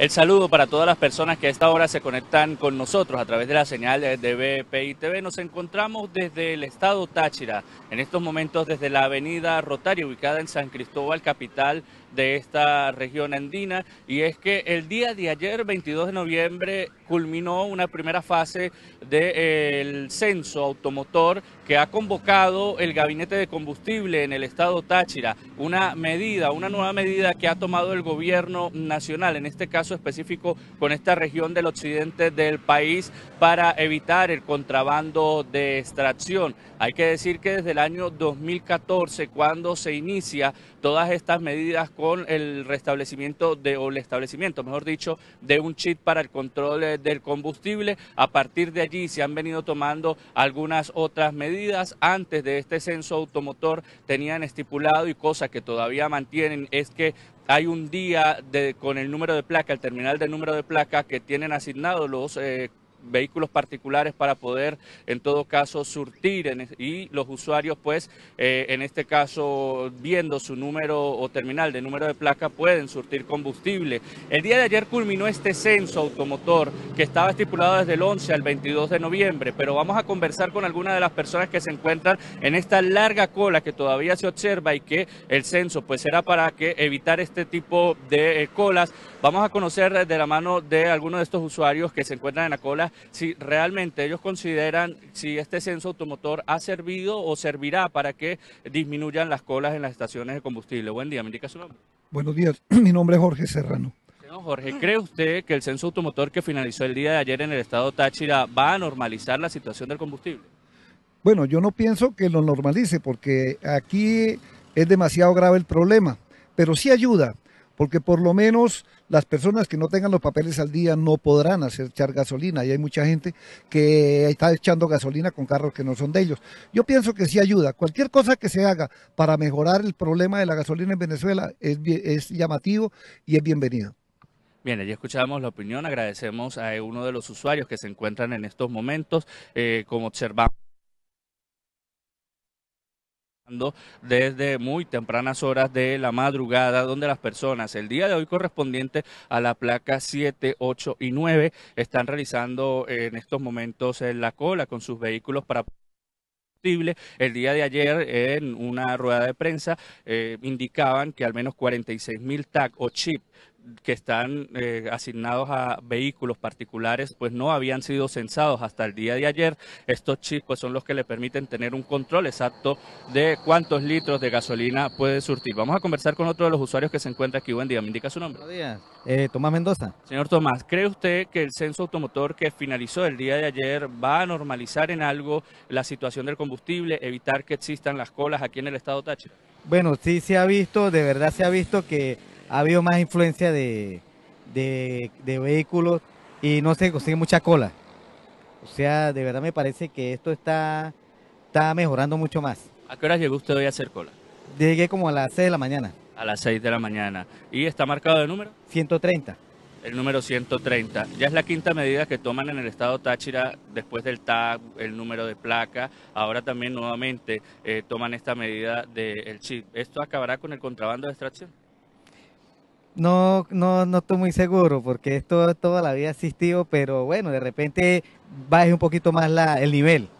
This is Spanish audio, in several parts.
El saludo para todas las personas que a esta hora se conectan con nosotros a través de la señal de BPI TV. Nos encontramos desde el estado Táchira, en estos momentos desde la avenida Rotario, ubicada en San Cristóbal, capital de esta región andina y es que el día de ayer, 22 de noviembre, culminó una primera fase del censo automotor que ha convocado el Gabinete de Combustible en el estado Táchira, una medida, una nueva medida que ha tomado el gobierno nacional, en este caso específico con esta región del occidente del país, para evitar el contrabando de extracción. Hay que decir que desde el año 2014, cuando se inicia todas estas medidas con el restablecimiento de, o el establecimiento, mejor dicho, de un chip para el control eh, del combustible. A partir de allí se han venido tomando algunas otras medidas. Antes de este censo automotor tenían estipulado y cosa que todavía mantienen es que hay un día de, con el número de placa, el terminal de número de placa que tienen asignados los eh, vehículos particulares para poder en todo caso surtir y los usuarios pues eh, en este caso viendo su número o terminal de número de placa pueden surtir combustible. El día de ayer culminó este censo automotor que estaba estipulado desde el 11 al 22 de noviembre, pero vamos a conversar con algunas de las personas que se encuentran en esta larga cola que todavía se observa y que el censo pues será para que evitar este tipo de eh, colas. Vamos a conocer de la mano de algunos de estos usuarios que se encuentran en la cola si realmente ellos consideran si este censo automotor ha servido o servirá para que disminuyan las colas en las estaciones de combustible. Buen día, me indica su nombre. Buenos días, mi nombre es Jorge Serrano. Señor Jorge, ¿cree usted que el censo automotor que finalizó el día de ayer en el estado Táchira va a normalizar la situación del combustible? Bueno, yo no pienso que lo normalice porque aquí es demasiado grave el problema, pero sí ayuda porque por lo menos las personas que no tengan los papeles al día no podrán hacer echar gasolina y hay mucha gente que está echando gasolina con carros que no son de ellos. Yo pienso que sí ayuda. Cualquier cosa que se haga para mejorar el problema de la gasolina en Venezuela es, llamativo y es bienvenido. Bien, ya escuchamos la opinión, agradecemos a uno de los usuarios que se encuentran en estos momentos, eh, como observamos desde muy tempranas horas de la madrugada, donde las personas el día de hoy correspondiente a la placa 7, 8 y 9 están realizando en estos momentos en la cola con sus vehículos para el día de ayer en una rueda de prensa eh, indicaban que al menos 46 mil tag o chip que están eh, asignados a vehículos particulares pues no habían sido censados hasta el día de ayer. Estos chips pues, son los que le permiten tener un control exacto de cuántos litros de gasolina puede surtir. Vamos a conversar con otro de los usuarios que se encuentra aquí. Buen día, me indica su nombre. Buenos días, eh, Tomás Mendoza. Señor Tomás, ¿cree usted que el censo automotor que finalizó el día de ayer va a normalizar en algo la situación del combustible, evitar que existan las colas aquí en el estado Táchira? Bueno, sí se ha visto, de verdad se ha visto que ha habido más influencia de, vehículos y no se consigue mucha cola. O sea, de verdad me parece que esto está, está mejorando mucho más. ¿A qué hora llegó usted hoy a hacer cola? Llegué como a las 6 de la mañana. A las 6 de la mañana. ¿Y está marcado el número? 130 el número 130. Ya es la quinta medida que toman en el estado Táchira después del TAG, el número de placa. Ahora también nuevamente eh, toman esta medida del chip. ¿Esto acabará con el contrabando de extracción? No, no, no estoy muy seguro porque esto toda la vida ha existido, pero bueno, de repente baje un poquito más la, el nivel.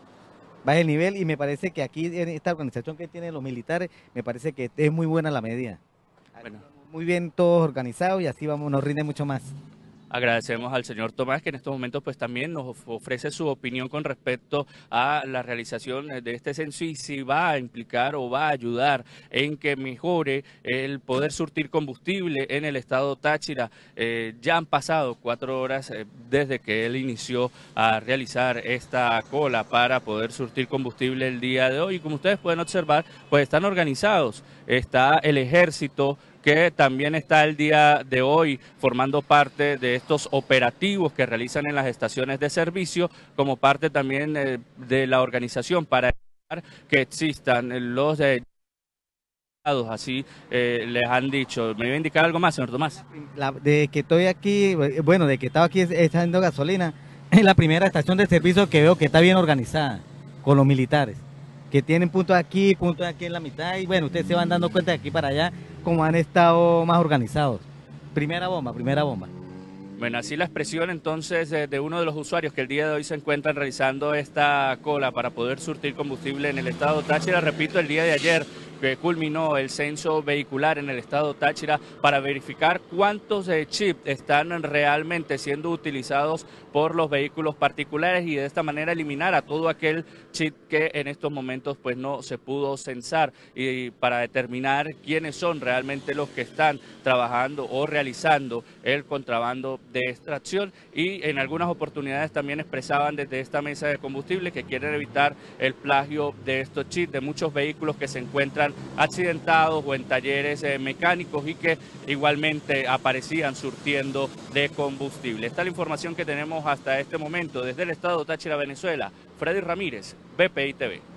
Baje el nivel y me parece que aquí en esta organización que tienen los militares, me parece que es muy buena la medida. Muy bien todos organizados y así vamos, nos rinde mucho más. Agradecemos al señor Tomás que en estos momentos pues también nos ofrece su opinión con respecto a la realización de este censo y si va a implicar o va a ayudar en que mejore el poder surtir combustible en el estado Táchira. Eh, ya han pasado cuatro horas eh, desde que él inició a realizar esta cola para poder surtir combustible el día de hoy. Y como ustedes pueden observar, pues están organizados. Está el ejército, que también está el día de hoy formando parte de estos operativos que realizan en las estaciones de servicio, como parte también eh, de la organización para que existan los de así eh, les han dicho. ¿Me iba a indicar algo más, señor Tomás? de que estoy aquí, bueno, de que estaba aquí echando gasolina, es la primera estación de servicio que veo que está bien organizada con los militares que tienen puntos aquí, puntos aquí en la mitad, y bueno, ustedes se van dando cuenta de aquí para allá como han estado más organizados. Primera bomba, primera bomba. Bueno, así la expresión entonces de, uno de los usuarios que el día de hoy se encuentran realizando esta cola para poder surtir combustible en el estado Táchira. Repito, el día de ayer que culminó el censo vehicular en el estado Táchira para verificar cuántos eh, chips están realmente siendo utilizados por los vehículos particulares y de esta manera eliminar a todo aquel chip que en estos momentos pues no se pudo censar. Y para determinar quiénes son realmente los que están trabajando o realizando el contrabando de extracción y en algunas oportunidades también expresaban desde esta mesa de combustible que quieren evitar el plagio de estos chips de muchos vehículos que se encuentran accidentados o en talleres eh, mecánicos y que igualmente aparecían surtiendo de combustible. Esta es la información que tenemos hasta este momento desde el estado Táchira, Venezuela. Freddy Ramírez, BPI TV.